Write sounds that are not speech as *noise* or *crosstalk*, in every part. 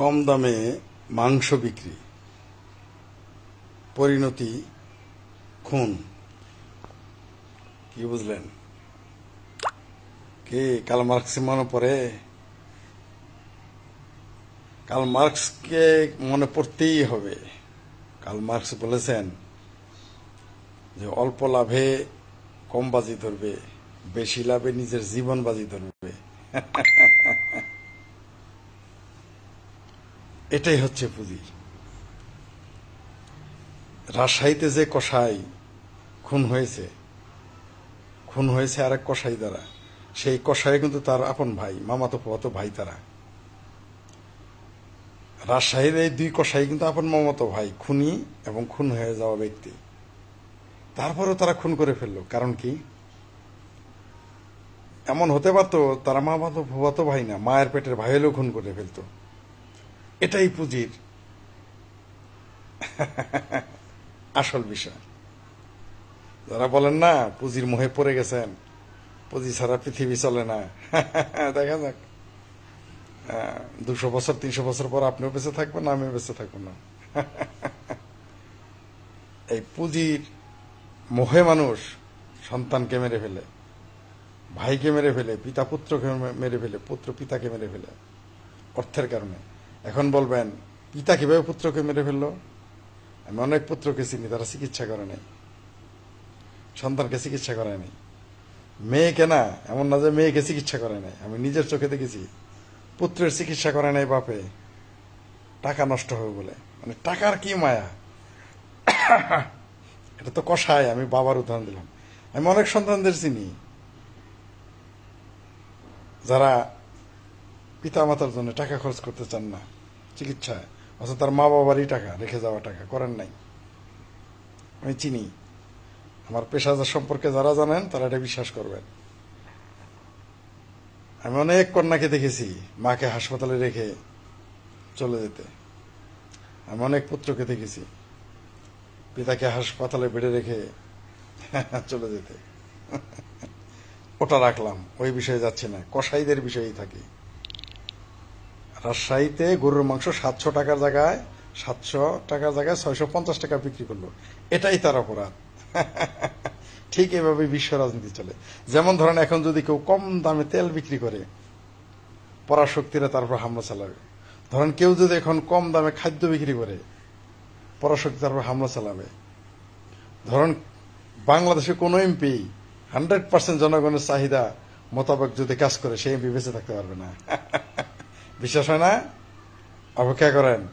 কম দামে মাংস বিক্রি, পরিণতি খুন। কি বুঝলেন? কে? কাল মার্কস মনে পড়ে? কাল মার্কসকে মনে পড়তেই হবে। কাল মার্কস বলেছেন যে, অল্প লাভে কম বাজি ধরবে, বেশি লাভে নিজের জীবন বাজি ধরবে। *laughs* এটাই হচ্ছে পুঁজি। রাজশাহীতে যে কষাই খুন হয়েছে খুন হয়েছে আরেক কষাই দ্বারা। সেই কষাই কিন্তু তার আপন ভাই, মামাতো পোয়াতো ভাই তারা। রাজশাহীর এই দুই কষাই কিন্তু আপন মামাতো ভাই, খুনি এবং খুন হয়ে যাওয়া ব্যক্তি। তারপরেও তারা খুন করে ফেলল, কারণ কি? এমন হতে পারতো তারা মা মাতো ভুয়াতো ভাই না, মায়ের পেটের ভাই হলেও খুন করে ফেলতো। এটাই পুঁজির আসল বিষয়। যারা বলেন না, পুঁজির মোহে পড়ে গেছেন, পুঁজি ছাড়া পৃথিবী চলে না। দেখা যাক। দুশো বছর, তিনশো বছর পর আপনিও বেঁচে থাকবেন, আমিও বেঁচে থাকব না। এই পুঁজির মোহে মানুষ সন্তানকে মেরে ফেলে, ভাইকে মেরে ফেলে পিতা পুত্রকে মেরে ফেলে পুত্র পিতাকে মেরে ফেলে, অর্থের কারণে। এখন বলবেন, পিতা কীভাবে পুত্রকে মেরে ফেলল? আমি অনেক পুত্রকে চিনি, তারা চিকিৎসা করে নাই। সন্তানকে চিকিৎসা করে নাই। মেয়েকে না, এমন না যে মেয়েকে চিকিৎসা করে নাই। আমি নিজের চোখে দেখেছি, পুত্রের চিকিৎসা করে নাই বাপে। টাকা নষ্ট হবে বলে। মানে টাকার কি মায়া? এটা তো কষায়, আমি বাবার উদাহরণ দিলাম। আমি অনেক সন্তানদের চিনি। যারা পিতা মাতার জন্য টাকা খরচ করতে চান না। চিকিৎসায়। অথচ তার মা বাবারই টাকা, রেখে যাওয়া টাকা। করেন নাই। আমি চিনি। আমার পেশাদার সম্পর্কে যারা জানেন, তারা এটা বিশ্বাস করবেন। আমি অনেক কন্যাকে দেখেছি মাকে হাসপাতালে রেখে চলে যেতে। আমি অনেক পুত্রকে দেখেছি পিতাকে হাসপাতালে বেড়ে রেখে চলে যেতে। ওটা রাখলাম। ওই বিষয়ে যাচ্ছে না। কসাইদের বিষয়েই থাকি। রাজশাহীতে গরুর মাংস সাতশো টাকার জায়গায়, সাতশো টাকার জায়গায় ছয়শো পঞ্চাশ টাকা বিক্রি করল। এটাই তার অপরাধ। *laughs* ঠিক এভাবে বিশ্ব রাজনীতি চলে। যেমন ধরেন, এখন যদি কেউ কম দামে তেল বিক্রি করে, পরাশক্তিরা তারপর হামলা চালাবে। ধরেন, কেউ যদি এখন কম দামে খাদ্য বিক্রি করে, পরাশক্তি তারপর হামলা চালাবে। ধরেন, বাংলাদেশে কোনো এমপি হান্ড্রেড পার্সেন্ট জনগণের চাহিদা মোতাবেক যদি কাজ করে, সেই এমপি বেঁচে থাকতে পারবে না। *laughs* বিশ্বাস হয় না? অপেক্ষা করেন।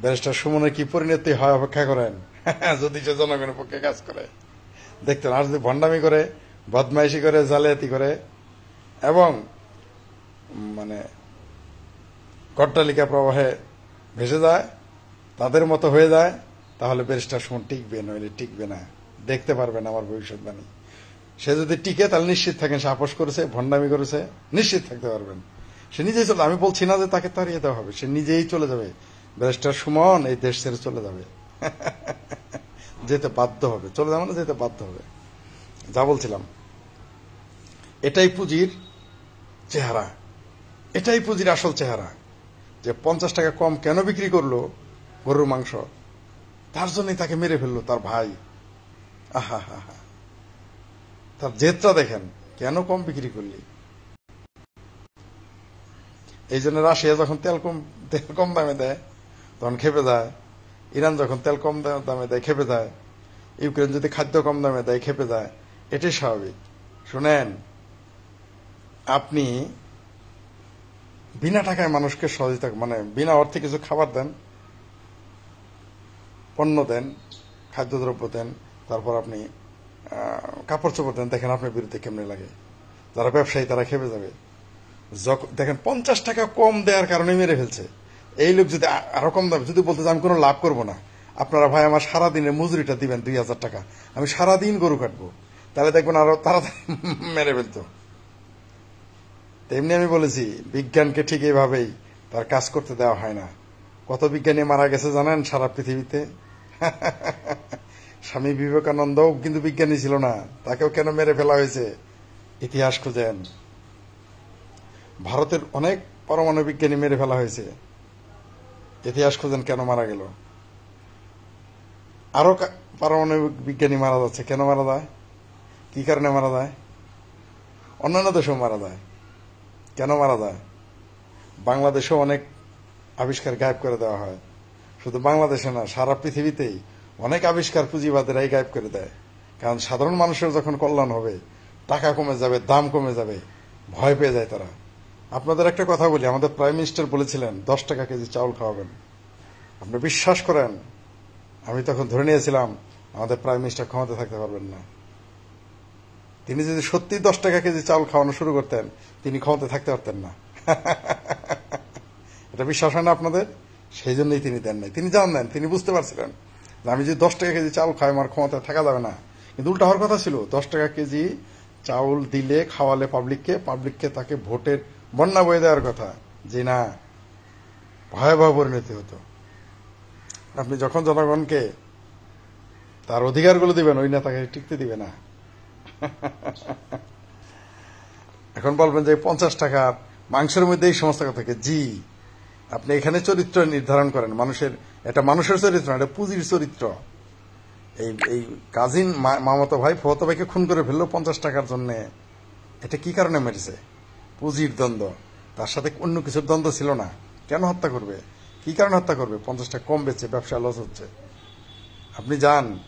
ব্যারিস্টার সুমনের কি পরিণতি হয় অপেক্ষা করেন? *laughs* যদি সে জনগণের পক্ষে কাজ করে। দেখতেন, আর যদি ভণ্ডামি করে, বদমাইশি করে, জালিয়াতি করে, এবং মানে গড্ডালিকা প্রবাহে ভেসে যায়, তাদের মতো হয়ে যায়, তাহলে ব্যারিস্টার সুমন টিকবে নইলে টিকবে না। দেখতে পারবেন আমার ভবিষ্যৎবাণী সে যদি টিকে, তাহলে নিশ্চিত থাকেন, সে আপোষ করেছে, ভণ্ডামি করেছে, নিশ্চিত থাকতে পারবেন। সে নিজেই চলে, আমি বলছি না যে তাকে তাড়িয়ে দেওয়া হবে, সে নিজেই চলে যাবে। ব্যারিস্টার সুমন এই দেশ ছেড়ে চলে যাবে। *laughs* যেতে বাধ্য হবে, চলে যাবে না, যেতে বাধ্য হবে। যা বলছিলাম, এটাই পুঁজির চেহারা। এটাই পুঁজির আসল চেহারা। যে পঞ্চাশ টাকা কম কেন বিক্রি করল গরুর মাংস? তার জন্যই তাকে মেরে ফেলল তার ভাই। আহা হা হা তার জেদটা দেখেন, কেন কম বিক্রি করলি? এই জন্য রাশিয়া যখন তেল কম তেল কম দামে দেয়, তখন খেপে যায়। ইরান যখন তেল কম দামে দেয়, খেপে যায়। ইউক্রেন যদি খাদ্য কম দামে দেয়, খেপে যায়। এটাই স্বাভাবিক। শুনেন, আপনি বিনা টাকায় মানুষকে সহযোগিতা মানে বিনা অর্থে কিছু খাবার দেন, পণ্য দেন, খাদ্যদ্রব্য দেন, তারপর আপনি কাপড় চোপড় দেন, দেখেন আপনার বিরুদ্ধে কেমনে লাগে। যারা ব্যবসায়ী, তারা খেপে যাবে। দেখেন, পঞ্চাশ টাকা কম দেওয়ার কারণে মেরে ফেলছে। এই লোক যদি আরও কম দাম যদি বলতে আমি কোনো লাভ করব না। আপনারা ভাই আমার সারাদিনের মজুরিটা দিবেন দুই হাজার টাকা। আমি সারাদিন গরু কাটবো। তাহলে দেখবেন আরও তাড়াতাড়ি *laughs* মেরে ফেলতো। তেমনি আমি বলেছি, বিজ্ঞানকে ঠিক এইভাবেই তার কাজ করতে দেওয়া হয় না। কত বিজ্ঞানী মারা গেছে জানেন সারা পৃথিবীতে? *laughs* স্বামী বিবেকানন্দও কিন্তু বিজ্ঞানী ছিল না। তাকেও কেন মেরে ফেলা হয়েছে? ইতিহাস খুঁজেন। ভারতের অনেক পরমাণু বিজ্ঞানী মেরে ফেলা হয়েছে। ইতিহাস খুঁজেন কেন মারা গেল? আরও কা- পারমাণবিক বিজ্ঞানী মারা যাচ্ছে, কেন মারা যায়? কি কারণে মারা যায়? অন্যান্য দেশেও মারা যায়। কেন মারা যায়? বাংলাদেশেও অনেক আবিষ্কার গায়েব করে দেওয়া হয়। শুধু বাংলাদেশে না, সারা পৃথিবীতেই অনেক আবিষ্কার পুঁজিবাদেরাই গায়েব করে দেয়। কারণ সাধারণ মানুষের যখন কল্যাণ হবে, টাকা কমে যাবে, দাম কমে যাবে, ভয় পেয়ে যায় তারা। আপনাদের একটা কথা বলি, আমাদের প্রাইম মিনিস্টার বলেছিলেন, দশ টাকা কেজি চাউল খাওয়াবেন। আপনি বিশ্বাস করেন, আমি তখন ধরে নিয়েছিলাম, আমাদের প্রাইম মিনিস্টার ক্ষমতা থাকতে পারবেন না। তিনি যদি সত্যি দশ টাকা কেজি চাউল খাওয়ানো শুরু করতেন, তিনি ক্ষমতা থাকতে পারতেন না। *laughs* এটা বিশ্বাস হয় না আপনাদের? সেই জন্যই তিনি দেন নাই। তিনি জানেন তিনি বুঝতে পারছিলেন আমি যদি দশ টাকা কেজি চাউল খাই, আমার ক্ষমতায় থাকা যাবে না। কিন্তু উল্টা হওয়ার কথা ছিল, দশ টাকা কেজি চাউল দিলে, খাওয়ালে পাবলিককে পাবলিককে তাকে ভোটের বন্যা বয়ে দেওয়ার কথা, যে না, ভয়াবহ পরিণতি হতো। আপনি যখন জনগণকে তার অধিকারগুলো দিবেন, ওই নেতাকে টিকতে দিবে না। এখন বলবেন যে পঞ্চাশ টাকার মাংসের মধ্যে এই সমস্ত কথা জি, আপনি এখানে চরিত্র নির্ধারণ করেন। মানুষের, এটা মানুষের চরিত্র, এটা পুঁজির চরিত্র। এই এই কাজিন মামাতো ভাই ফতো ভাইকে খুন করে ফেলল পঞ্চাশ টাকার জন্য। এটা কি কারণে মেরেছে? পুঁজির দ্বন্দ্ব। তার সাথে অন্য কিছুর দ্বন্দ্ব ছিল না। কেন হত্যা করবে? কি কারণে হত্যা করবে? পঞ্চাশ টাকা কম বেচে, ব্যবসা লস হচ্ছে। আপনি যান।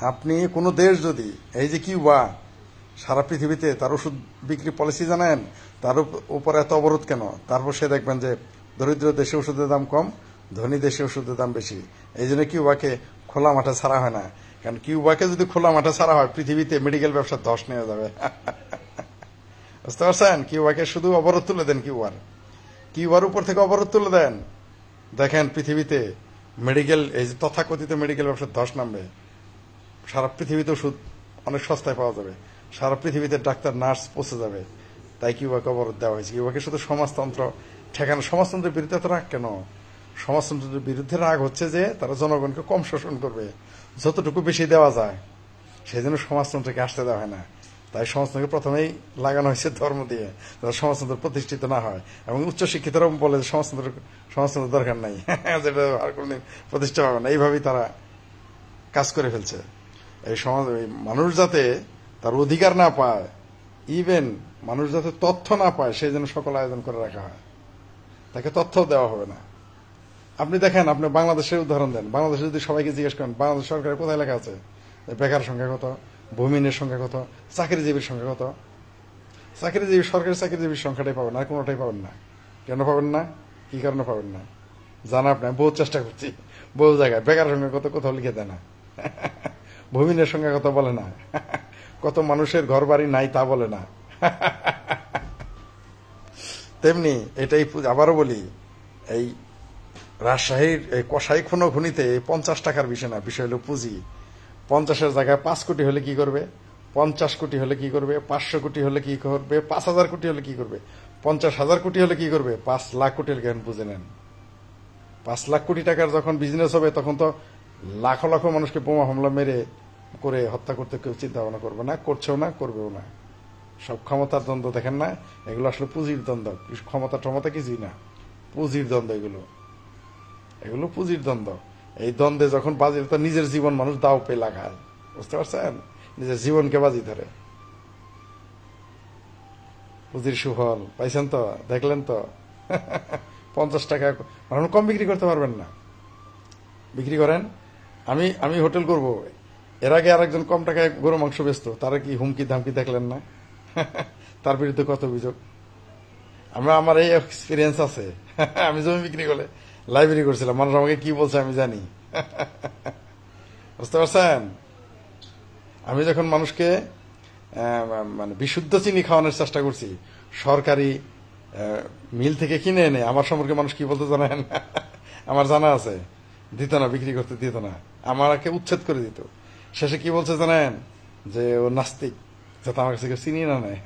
আপনি কোনো দেশ যদি, এই যে কিউবা, সারা পৃথিবীতে তার ওষুধ বিক্রি পলিসি জানেন, তার উপ- উপর এত অবরোধ কেন? তারপর সে দেখবেন যে দরিদ্র দেশে ওষুধের দাম কম, ধনী দেশে ওষুধের দাম বেশি। এই জন্য কিউবাকে খোলা মাঠে ছাড়া হয় না। কারণ কিউবাকে যদি খোলা মাঠে ছাড়া হয়, পৃথিবীতে মেডিকেল ব্যবসা ধস নেওয়া যাবে। *laughs* বুঝতে পারছেন কিউবাকে শুধু অবরোধ তুলে দেন কিউবার কিউবার উপর থেকে অবরোধ তুলে দেন। দেখেন পৃথিবীতে মেডিকেল এই যে তথাকথিত মেডিকেল ব্যবসার ধস নামবে। সারা পৃথিবীতে ওষুধ অনেক সস্তায় পাওয়া যাবে। সারা পৃথিবীতে ডাক্তার, নার্স পৌঁছে যাবে। তাই কিউবাকে অবরোধ দেওয়া হয়েছে। কিউবাকে শুধু সমাজতন্ত্র ঠেকানো, সমাজতন্ত্রের বিরুদ্ধে তো রাগ কেন? সমাজতন্ত্রের বিরুদ্ধে রাগ হচ্ছে যে তারা জনগণকে কম শোষণ করবে, যতটুকু বেশি দেওয়া যায়। সেই জন্য সমাজতন্ত্রকে আসতে দেওয়া হয় না। তাই সমাজতন্ত্রকে প্রথমেই লাগানো হয়েছে ধর্ম দিয়ে, যাতে সমাজতন্ত্র প্রতিষ্ঠিত না হয়। এবং উচ্চশিক্ষিতরাও বলে যে সমাজতন্ত্র সমাজতন্ত্র দরকার নাই। *laughs* যেটা আর কোনদিন প্রতিষ্ঠা হবে না। এইভাবেই তারা কাজ করে ফেলছে। এই সমাজ মানুষ যাতে তার অধিকার না পায় ইভেন মানুষ যাতে তথ্য না পায়, সেই জন্য সকল আয়োজন করে রাখা হয়। তাকে তথ্য দেওয়া হবে না। আপনি দেখেন, আপনি বাংলাদেশের উদাহরণ দেন। বাংলাদেশে যদি সবাইকে জিজ্ঞেস করেন, বাংলাদেশ সরকারের কোথায় লেখা আছে? বেকার সংখ্যা কত? ভূমিহীনের সংখ্যা কত? চাকরিজীবীর সংখ্যা কত? চাকরিজীবী, সরকারি চাকরিজীবীর সংখ্যাটাই পাবেন, আর কোনোটাই পাবেন না। কেন পাবেন না? কি কারণে পাবেন না? জানা আপনি, আমি বহু চেষ্টা করছি। বহু জায়গায়। বেকার সংখ্যা কত কোথাও লিখে দেয় না। *laughs* ভূমিহীনের সংখ্যা কত বলে না? *laughs* কত মানুষের ঘর বাড়ি নাই তা বলে না। *laughs* তেমনি এটাই আবারও বলি, এই রাজশাহীর, এই কষাই খুনো খুনিতে পঞ্চাশ টাকার বিষয় না, বিষয় হলো পুঁজি। পঞ্চাশের জায়গায় পাঁচ কোটি হলে কি করবে? পঞ্চাশ কোটি হলে কি করবে? পাঁচশো কোটি হলে কি করবে? পাঁচ হাজার কোটি হলে কি করবে? পঞ্চাশ হাজার কোটি হলে কি করবে? পাঁচ লাখ কোটি কেন বুঝে নেন। পাঁচ লাখ কোটি টাকার যখন বিজনেস হবে, তখন তো লাখো লাখো মানুষকে বোমা হামলা মেরে করে হত্যা করতে কেউ চিন্তা ভাবনা করবে না, করছেও না, করবেও না। সব ক্ষমতার দ্বন্দ্ব দেখেন না? এগুলো আসলে পুঁজির দ্বন্দ্ব। ক্ষমতা টমতা কিছুই না। পুঁজির দ্বন্দ্ব এগুলো। এগুলো পুঁজির দ্বন্দ্ব। এই দ্বন্দ্বে যখন বাজি তো নিজের জীবন মানুষ দাও পে লাগায়। বুঝতে পারছেন? নিজের জীবনকে বাজি ধরে। পুঁজির সুফল পাইছেন তো? দেখলেন তো? *laughs* পঞ্চাশ টাকা মানুষ কম বিক্রি করতে পারবেন না। বিক্রি করেন? আমি আমি হোটেল করব। এর আগে আরেকজন কম টাকায় গরু মাংস বেচতো। তারা কি হুমকি ধামকি দেখলেন না? *laughs* তার বিরুদ্ধে কত অভিযোগ? আমরা, আমার এই এক্সপিরিয়েন্স আছে। *laughs* আমি জমি বিক্রি করে লাইব্রেরি করছিলাম। মানুষ আমাকে কি বলছে আমি জানি। বুঝতে পারছেন? আমি যখন মানুষকে মানে বিশুদ্ধ চিনি খাওয়ানোর চেষ্টা করছি, সরকারি মিল থেকে কিনে এনে, আমার সম্পর্কে মানুষ কি বলতে জানেন? আমার জানা আছে। দিত না, বিক্রি করতে দিত না। আমাকে উচ্ছেদ করে দিত। শেষে কি বলছে জানেন? যে ও নাস্তিক, যাতে আমার কাছে চিনি না নেয়।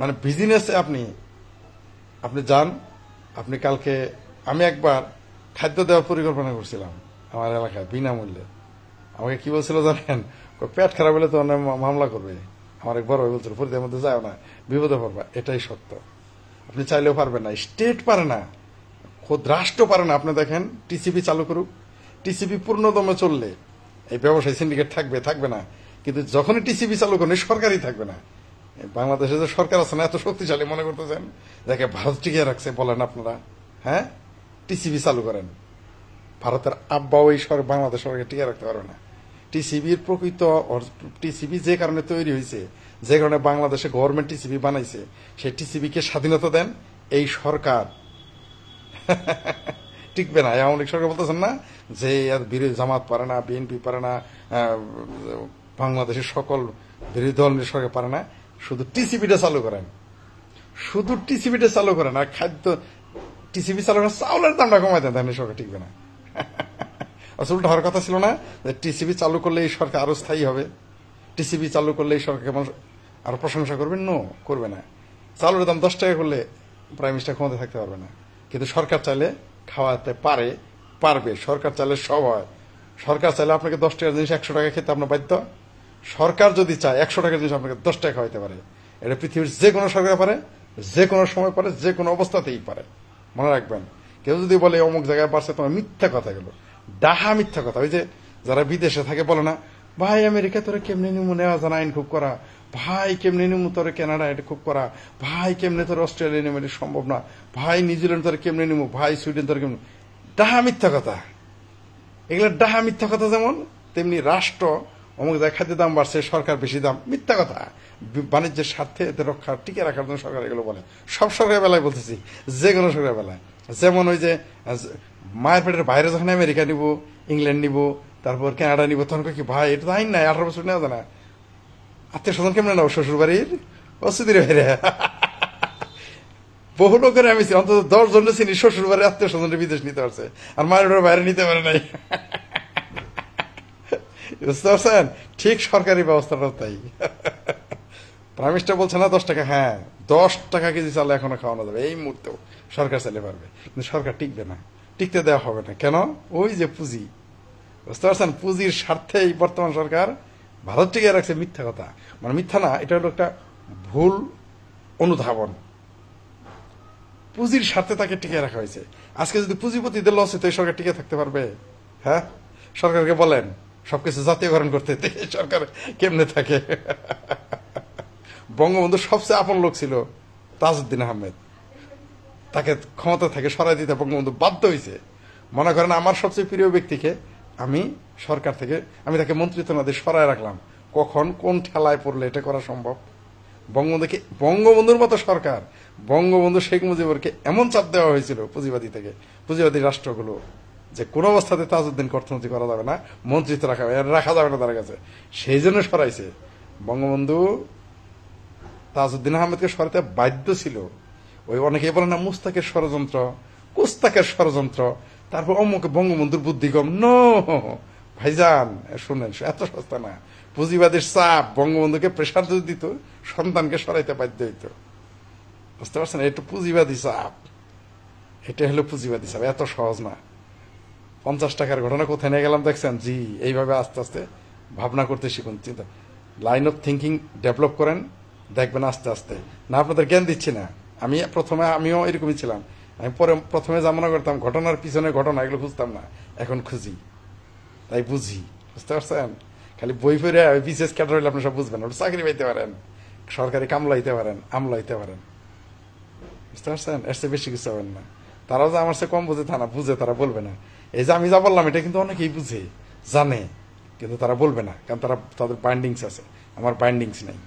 মানে বিজনেসে আপনি আপনি যান আপনি কালকে, আমি একবার খাদ্য দেওয়ার পরিকল্পনা করছিলাম আমার এলাকায়, বিনামূল্যে। আমাকে কি বলছিল জানেন? পেট খারাপ হলে তো অনেক মামলা করবে। আমার এক বড় বলছিল, ফরিদের মধ্যে যাও না, বিপদে পড়বা। এটাই সত্য। আপনি চাইলেও পারবেন না, স্টেট পারে না, খোদ রাষ্ট্র পারে না। আপনি দেখেন টিসিবি চালু করুক। টিসিবি পূর্ণদমে চললে, এই ব্যবসায়ী সিন্ডিকেট থাকবে থাকবে না। কিন্তু যখনই টিসিবি চালু করেন সরকারই থাকবে না। বাংলাদেশে যে সরকার আছে না, এত শক্তিশালী মনে করতেছেন? যাকে ভারত টিকিয়ে রাখছে, বলেন আপনারা। হ্যাঁ? টিসিবি চালু করেন। ভারতের আব্বাও এই সরকার বাংলাদেশ সরকার টিকে রাখতে পারবে না। টিসিবির প্রকৃত টিসিবি যে কারণে তৈরি হয়েছে, যে কারণে বাংলাদেশে গভর্নমেন্ট টিসিবি বানাইছে, সেই টিসিবিকে স্বাধীনতা দেন এই সরকার। *laughs* টিকবে না। আওয়ামী লীগ সরকার বলতেছেন না যে বিরোধী জামাত পারে না, বিএনপি পারে না বাংলাদেশের সকল বিরোধী দল সরকার পারে না। শুধু টিসিবিটা চালু করেন। শুধু টিসিবিটা চালু করেন আর খাদ্য, টিসিবি চালু করেন চাউলের দামটা কমাই দেন তাহলে সরকার টিকবে না। আসলে উল্টা হওয়ার কথা ছিল না যে টিসিবি চালু করলে এই সরকার আরও স্থায়ী হবে? টিসিবি চালু করলে এই সরকার মানুষ আরও প্রশংসা করবেন নো, করবে না। চালুর দাম দশ টাকা করলে প্রাইম মিনিস্টার ক্ষমতা থাকতে পারবে না। কিন্তু সরকার চাইলে খাওয়াতে পারে, পারবে। সরকার চাইলে সব হয়। সরকার চাইলে আপনাকে দশ টাকার জিনিস একশো টাকা খেতে আপনার বাধ্য। সরকার যদি চায়, একশো টাকার জিনিস আপনাকে দশ টাকা হইতে পারে। এটা পৃথিবীর যে কোনো সরকার পারে, যে কোনো সময় পারে, যে কোনো অবস্থাতেই পারে। মনে রাখবেন, কেউ যদি বলে অমুক জায়গায় বাড়ছে তোমার মিথ্যা কথা গেল। ডাহা মিথ্যা কথা। ওই যে যারা বিদেশে থাকে বলে না, ভাই, আমেরিকা তোরে কেমনে নিমু? নেওয়া জানা আইন খুব করা। ভাই, কেমনে নিমু তোরে? কানাডা এটা খুব করা। ভাই, কেমনে তোর অস্ট্রেলিয়া নেমে? এটা সম্ভব না। ভাই, নিউজিল্যান্ড তোরে কেমনে নিমু? ভাই, সুইডেন তোরে কেমনে ডাহা মিথ্যা কথা। এগুলো ডাহা মিথ্যা কথা যেমন, তেমনি রাষ্ট্র অমুক জায়গায় খাদ্যের দাম বাড়ছে, সরকার বেশি দাম। মিথ্যা কথা। বাণিজ্যের স্বার্থে এদের রক্ষা টিকে রাখার জন্য সরকার এগুলো বলে। সব সরকারের বেলায় বলতেছি, যে কোনো সরকারের বেলায়। যেমন ওই যে মায়ের পেটের বাইরে যখন আমেরিকা নিব, ইংল্যান্ড নিব, তারপর কানাডা নিব, তখন কি, ভাই, এটা তো আইন নাই, আঠারো বছর নেওয়া যায় না। আত্মীয় স্বজন কেমন নাও শ্বশুর বাড়ির অসুদির বাইরে বহু লোকের আমি অন্তত দশ জন চিনি শ্বশুর বাড়ির আত্মীয় স্বজনের বিদেশ নিতে পারছে, আর মায়ের বাইরে নিতে পারে নাই। বুঝতে পারছেন? ঠিক সরকারি ব্যবস্থাটা তাই। প্রাইম মিনিস্টার বলছে না, দশ টাকা হ্যাঁ দশ টাকা কেজি চাল এখনও খাওয়ানো যাবে। এই মুহূর্তেও সরকার চাইলে পারবে। কিন্তু সরকার টিকবে না। টিকতে দেওয়া হবে না। কেন? ওই যে পুঁজি। বুঝতে পারছেন? পুঁজির স্বার্থেই বর্তমান সরকার ভারত টিকে রাখছে মিথ্যা কথা। মানে মিথ্যা না, এটা হলো একটা ভুল অনুধাবন। পুঁজির স্বার্থে তাকে টিকে রাখা হয়েছে। আজকে যদি পুঁজিপতিদের লস হতো এই সরকার টিকে থাকতে পারবে? হ্যাঁ? সরকারকে বলেন। সবকিছু জাতীয়করণ করতে সরকার কেমনে থাকে? বঙ্গবন্ধু সবচেয়ে আপন লোক ছিল তাজউদ্দিন আহমেদ। তাকে ক্ষমতা থেকে সরাই দিতে বঙ্গবন্ধু বাধ্য হয়েছে মনে করেন আমার সবচেয়ে প্রিয় ব্যক্তিকে আমি সরকার থেকে, আমি তাকে মন্ত্রিত্ব না দিয়ে সরাই রাখলাম। কখন কোন ঠেলায় পড়লে এটা করা সম্ভব? বঙ্গবন্ধুকে, বঙ্গবন্ধুর মতো সরকার, বঙ্গবন্ধু শেখ মুজিবুরকে এমন চাপ দেওয়া হয়েছিল পুঁজিবাদী থেকে, পুঁজিবাদী রাষ্ট্রগুলো। যে কোনো অবস্থাতে তাজউদ্দিন অর্থনীতি করা যাবে না, মন্ত্রিত্ব রাখা রাখা যাবে না তার কাছে। সেই জন্য সরাইছে। বঙ্গবন্ধু তাজউদ্দিন আহমেদকে সরাতে বাধ্য ছিল। ওই অনেকে বলে না, মুস্তাকের ষড়যন্ত্র, কুস্তাকের ষড়যন্ত্র, তারপর অমুক বঙ্গবন্ধুর বুদ্ধি ন! ভাইজান, শুনেন, এত সস্তা না। পুঁজিবাদের চাপ, বঙ্গবন্ধুকে প্রেশার দিত, সন্তানকে সরাইতে বাধ্য হইতো। বুঝতে পারছেন? এটা পুঁজিবাদী চাপ। এটা হলো পুঁজিবাদী চাপ, এত সহজ না। পঞ্চাশ টাকার ঘটনা কোথায় নিয়ে গেলাম দেখছেন? জি, এইভাবে আস্তে আস্তে ভাবনা করতে শিখুন, চিন্তা। লাইন অফ থিঙ্কিং ডেভেলপ করেন, দেখবেন আস্তে আস্তে। না, আপনাদের জ্ঞান দিচ্ছি না। আমি প্রথমে, আমিও এরকমই ছিলাম। আমি পরে প্রথমে যা মনে করতাম, ঘটনার পিছনে ঘটনা, এগুলো খুঁজতাম না। এখন খুঁজি। তাই বুঝি। বুঝতে পারছেন? খালি বই ফিরে বিশেষ ক্যাটার হইলে আপনি সব বুঝবেন। ওটা চাকরি পাইতে পারেন, সরকারি কামলা হইতে পারেন আমলা হইতে পারেন। বুঝতে পারছেন? এর চেয়ে বেশি কিছু হবেন না। তারাও যে আমার সে কম বুঝে তা না, বুঝে তারা বলবে না। এই যে আমি যা বললাম, এটা কিন্তু অনেকেই বুঝে, জানে, কিন্তু তারা বলবে না, কারণ তারা তাদের বাইন্ডিংস আছে। আমার বাইন্ডিংস নেই।